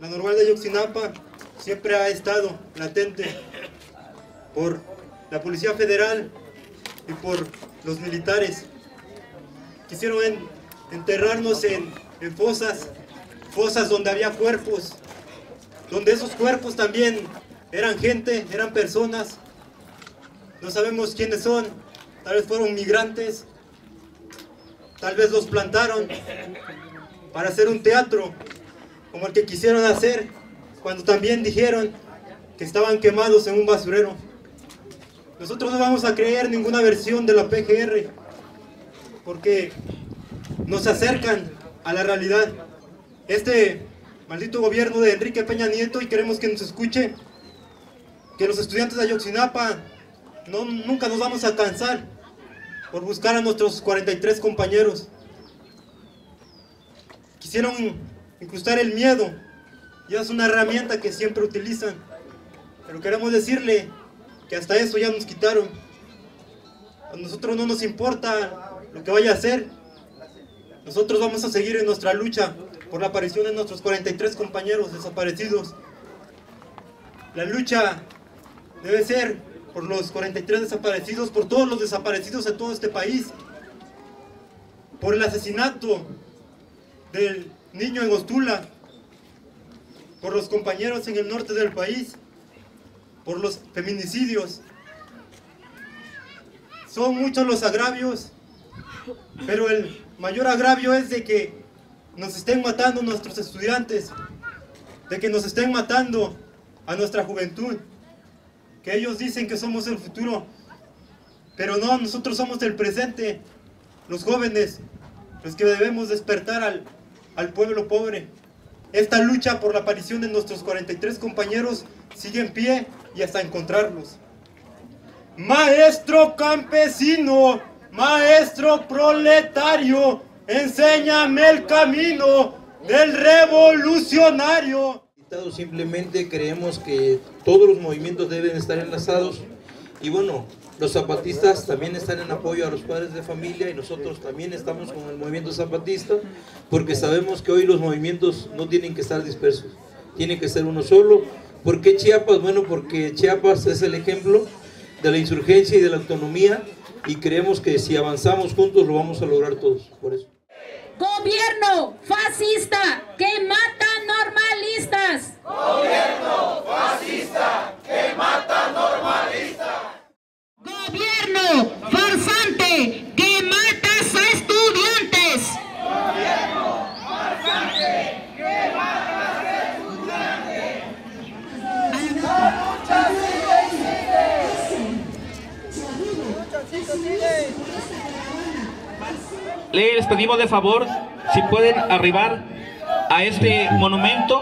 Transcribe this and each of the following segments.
La normal de Ayotzinapa siempre ha estado latente por la Policía Federal y por los militares. Quisieron en- enterrarnos en, en fosas, fosas donde había cuerpos, donde esos cuerpos también eran gente, eran personas. No sabemos quiénes son, tal vez fueron migrantes, tal vez los plantaron para hacer un teatro como el que quisieron hacer cuando también dijeron que estaban quemados en un basurero. Nosotros no vamos a creer ninguna versión de la PGR porque nos acercan a la realidad. Este maldito gobierno de Enrique Peña Nieto y queremos que nos escuche que los estudiantes de Ayotzinapa no, nunca nos vamos a cansar por buscar a nuestros 43 compañeros. Quisieron incrustar el miedo y es una herramienta que siempre utilizan. Pero queremos decirle que hasta eso ya nos quitaron. A nosotros no nos importa lo que vaya a hacer. Nosotros vamos a seguir en nuestra lucha por la aparición de nuestros 43 compañeros desaparecidos. La lucha debe ser por los 43 desaparecidos, por todos los desaparecidos en todo este país, por el asesinato del niño en Ostula, por los compañeros en el norte del país, por los feminicidios. Son muchos los agravios, pero el mayor agravio es de que nos estén matando nuestros estudiantes, de que nos estén matando a nuestra juventud, que ellos dicen que somos el futuro, pero no, nosotros somos el presente, los jóvenes, los que debemos despertar al, al pueblo pobre. Esta lucha por la aparición de nuestros 43 compañeros sigue en pie y hasta encontrarlos. Maestro campesino, maestro proletario, enséñame el camino del revolucionario. Simplemente creemos que todos los movimientos deben estar enlazados y bueno, los zapatistas también están en apoyo a los padres de familia y nosotros también estamos con el movimiento zapatista porque sabemos que hoy los movimientos no tienen que estar dispersos, tienen que ser uno solo. ¿Por qué Chiapas? Bueno, porque Chiapas es el ejemplo de la insurgencia y de la autonomía y creemos que si avanzamos juntos lo vamos a lograr todos, por eso. Gobierno fascista que mata normalistas. Gobierno farsante que matas a estudiantes. Les pedimos de favor si pueden arribar a este monumento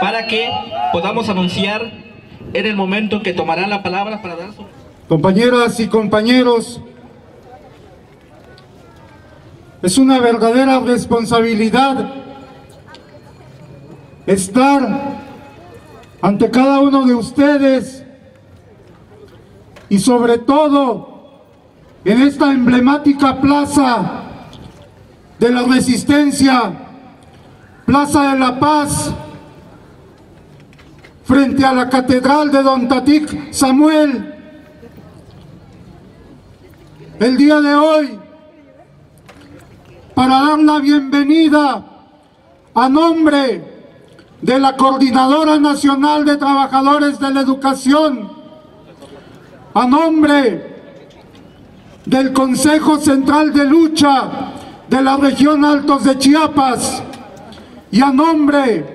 para que podamos anunciar en el momento que tomarán la palabra para dar su... Compañeras y compañeros, es una verdadera responsabilidad estar ante cada uno de ustedes y sobre todo en esta emblemática plaza de la resistencia, Plaza de la Paz, frente a la Catedral de Don Tatic Samuel, el día de hoy para dar la bienvenida a nombre de la Coordinadora Nacional de Trabajadores de la Educación, a nombre del Consejo Central de Lucha de la región Altos de Chiapas y a nombre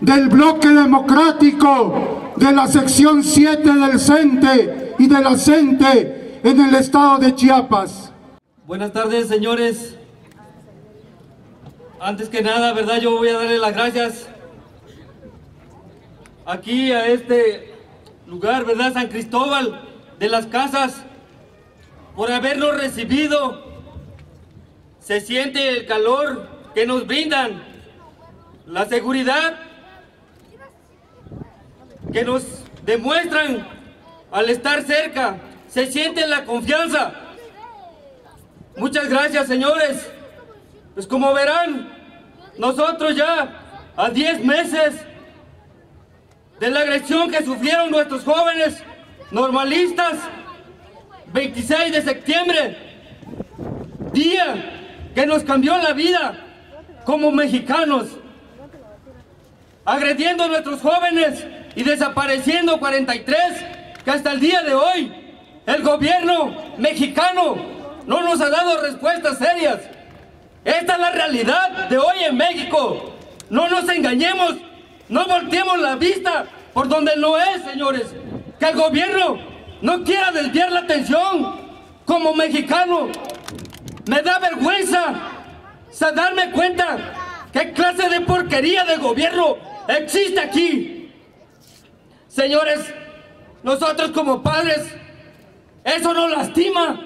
del Bloque Democrático de la sección 7 del CENTE y de la CENTE en el estado de Chiapas. Buenas tardes, señores. Antes que nada, ¿verdad? Yo voy a darle las gracias aquí a este lugar, ¿verdad? San Cristóbal de las Casas, por habernos recibido. Se siente el calor que nos brindan, la seguridad que nos demuestran al estar cerca. Se siente la confianza. Muchas gracias, señores. Pues como verán, nosotros ya a 10 meses de la agresión que sufrieron nuestros jóvenes normalistas, 26 de septiembre, día que nos cambió la vida como mexicanos, agrediendo a nuestros jóvenes y desapareciendo 43 que hasta el día de hoy el gobierno mexicano no nos ha dado respuestas serias. Esta es la realidad de hoy en México. No nos engañemos, no volteemos la vista por donde no es, señores. Que el gobierno no quiera desviar la atención como mexicano. Me da vergüenza darme cuenta qué clase de porquería de gobierno existe aquí. Señores, nosotros como padres, eso nos lastima,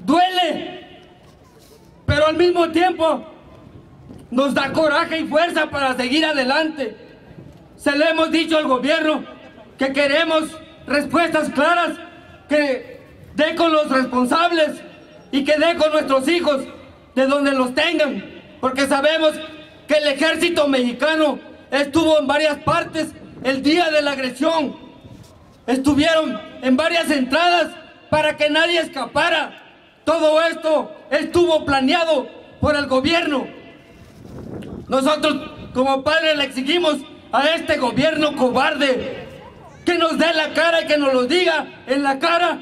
duele, pero al mismo tiempo nos da coraje y fuerza para seguir adelante. Se le hemos dicho al gobierno que queremos respuestas claras, que dé con los responsables y que dé con nuestros hijos de donde los tengan, porque sabemos que el ejército mexicano estuvo en varias partes el día de la agresión. Estuvieron en varias entradas para que nadie escapara. Todo esto estuvo planeado por el gobierno. Nosotros como padres le exigimos a este gobierno cobarde que nos dé la cara y que nos lo diga en la cara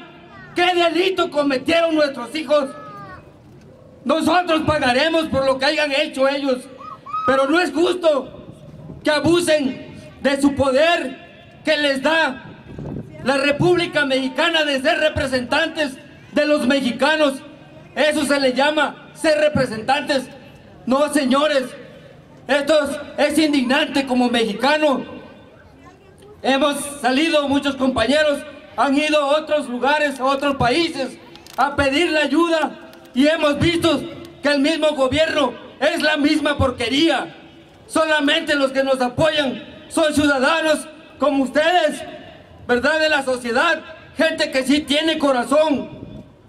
qué delito cometieron nuestros hijos. Nosotros pagaremos por lo que hayan hecho ellos, pero no es justo que abusen de su poder que les da la República Mexicana de ser representantes de los mexicanos. Eso se le llama ser representantes. No, señores, esto es, indignante como mexicano. Hemos salido, muchos compañeros han ido a otros lugares, a otros países, a pedirle ayuda y hemos visto que el mismo gobierno es la misma porquería. Solamente los que nos apoyan son ciudadanos como ustedes, ¿verdad? De la sociedad, gente que sí tiene corazón.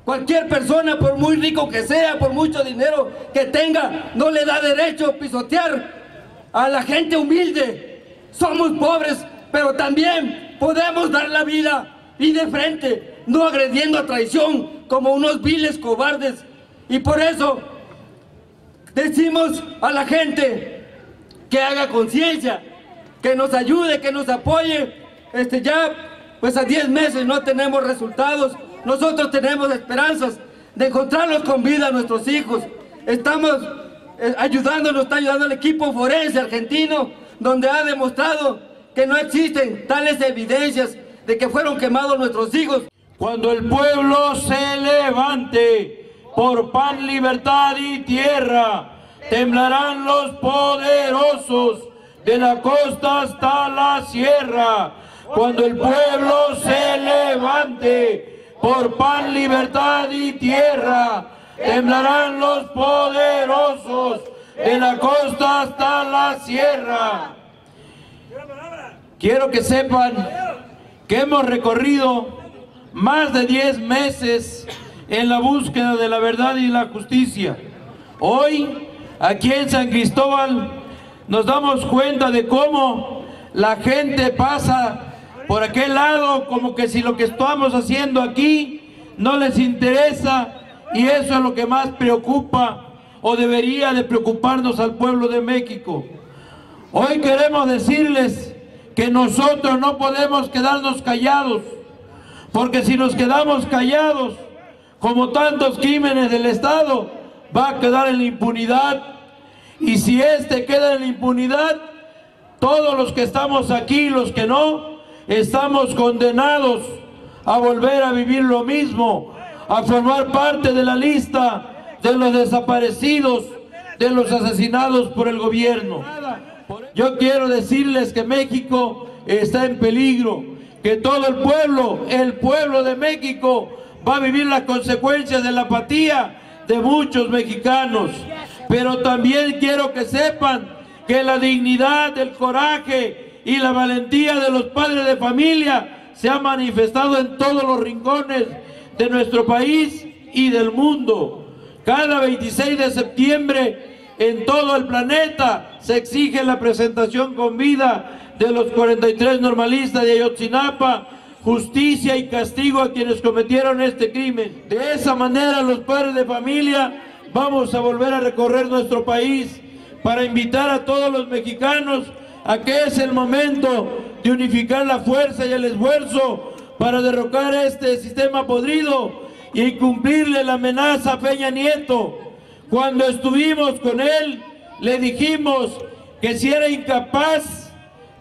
Cualquier persona, por muy rico que sea, por mucho dinero que tenga, no le da derecho a pisotear a la gente humilde. Somos pobres, pero también podemos dar la vida y de frente, no agrediendo a traición como unos viles cobardes. Y por eso decimos a la gente que haga conciencia, que nos ayude, que nos apoye. Este, ya pues a 10 meses no tenemos resultados, nosotros tenemos esperanzas de encontrarlos con vida a nuestros hijos. Estamos eh, ayudando, nos está ayudando el equipo forense argentino, donde ha demostrado que no existen tales evidencias de que fueron quemados nuestros hijos. Cuando el pueblo se levante por pan, libertad y tierra, temblarán los poderosos de la costa hasta la sierra. Cuando el pueblo se levante por pan, libertad y tierra, temblarán los poderosos de la costa hasta la sierra. Quiero que sepan que hemos recorrido más de 10 meses en la búsqueda de la verdad y la justicia. Hoy, aquí en San Cristóbal, nos damos cuenta de cómo la gente pasa por aquel lado como que si lo que estamos haciendo aquí no les interesa y eso es lo que más preocupa o debería de preocuparnos al pueblo de México. Hoy queremos decirles que nosotros no podemos quedarnos callados, porque si nos quedamos callados, como tantos crímenes del Estado, va a quedar en la impunidad. Y si este queda en la impunidad, todos los que estamos aquí, los que no, estamos condenados a volver a vivir lo mismo, a formar parte de la lista de los desaparecidos, de los asesinados por el gobierno. Yo quiero decirles que México está en peligro, que todo el pueblo, el pueblo de México, va a vivir las consecuencias de la apatía de muchos mexicanos. Pero también quiero que sepan que la dignidad, el coraje y la valentía de los padres de familia se ha manifestado en todos los rincones de nuestro país y del mundo. Cada 26 de septiembre en todo el planeta se exige la presentación con vida de los 43 normalistas de Ayotzinapa, justicia y castigo a quienes cometieron este crimen. De esa manera los padres de familia vamos a volver a recorrer nuestro país para invitar a todos los mexicanos a que es el momento de unificar la fuerza y el esfuerzo para derrocar este sistema podrido y cumplirle la amenaza a Peña Nieto. Cuando estuvimos con él, le dijimos que si era incapaz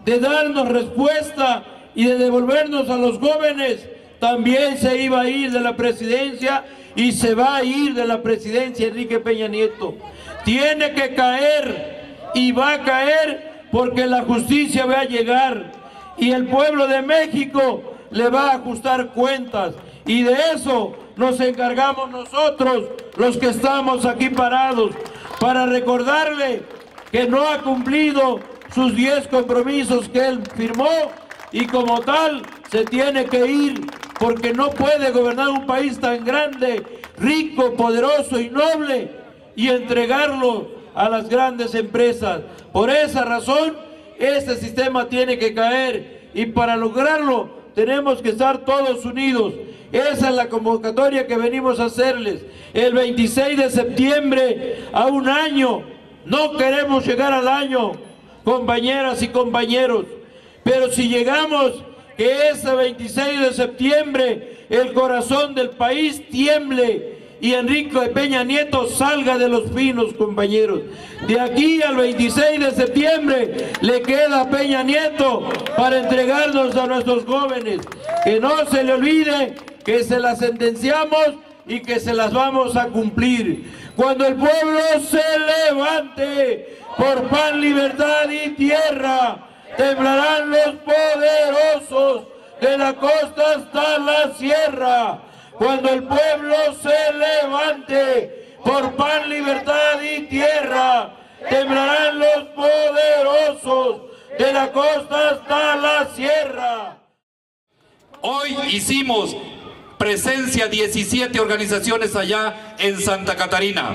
de darnos respuesta y de devolvernos a los jóvenes, también se iba a ir de la presidencia y se va a ir de la presidencia Enrique Peña Nieto. Tiene que caer y va a caer porque la justicia va a llegar y el pueblo de México le va a ajustar cuentas. Y de eso nos encargamos nosotros los que estamos aquí parados para recordarle que no ha cumplido sus 10 compromisos que él firmó y como tal se tiene que ir porque no puede gobernar un país tan grande, rico, poderoso y noble y entregarlo a las grandes empresas. Por esa razón, este sistema tiene que caer y para lograrlo tenemos que estar todos unidos. Esa es la convocatoria que venimos a hacerles. El 26 de septiembre, a un año, no queremos llegar al año, compañeras y compañeros, pero si llegamos que ese 26 de septiembre el corazón del país tiemble y Enrique Peña Nieto salga de los pinos, compañeros. De aquí al 26 de septiembre le queda a Peña Nieto para entregarnos a nuestros jóvenes. Que no se le olvide que se las sentenciamos y que se las vamos a cumplir. Cuando el pueblo se levante por pan, libertad y tierra, temblarán los poderosos de la costa hasta la sierra. Cuando el pueblo se levante por pan, libertad y tierra, temblarán los poderosos de la costa hasta la sierra. Hoy hicimos presencia 17 organizaciones allá en Santa Catarina.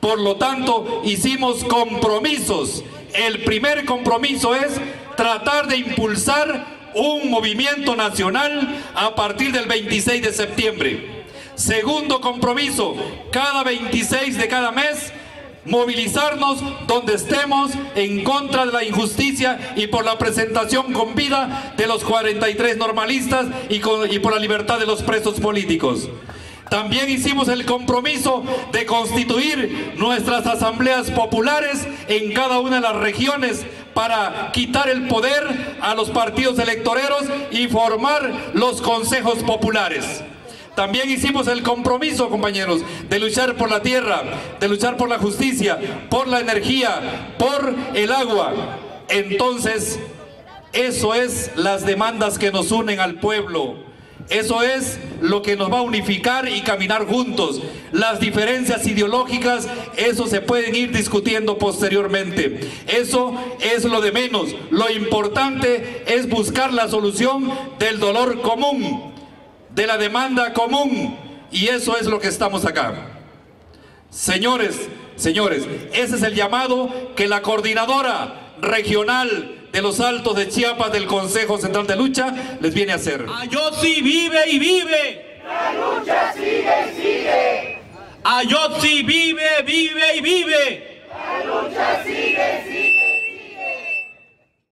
Por lo tanto, hicimos compromisos. El primer compromiso es tratar de impulsar un movimiento nacional a partir del 26 de septiembre. Segundo compromiso, cada 26 de cada mes movilizarnos donde estemos en contra de la injusticia y por la presentación con vida de los 43 normalistas y, y por la libertad de los presos políticos. También hicimos el compromiso de constituir nuestras asambleas populares en cada una de las regiones para quitar el poder a los partidos electoreros y formar los consejos populares. También hicimos el compromiso, compañeros, de luchar por la tierra, de luchar por la justicia, por la energía, por el agua. Entonces, eso es las demandas que nos unen al pueblo. Eso es lo que nos va a unificar y caminar juntos. Las diferencias ideológicas, eso se pueden ir discutiendo posteriormente. Eso es lo de menos. Lo importante es buscar la solución del dolor común, de la demanda común. Y eso es lo que estamos acá. Señores, señores, ese es el llamado que la coordinadora regional de los altos de Chiapas del Consejo Central de Lucha les viene a hacer. Ah, Ayotzi vive y vive. La lucha sigue y sigue. Ah, Ayotzi vive, vive y vive. La lucha sigue sigue.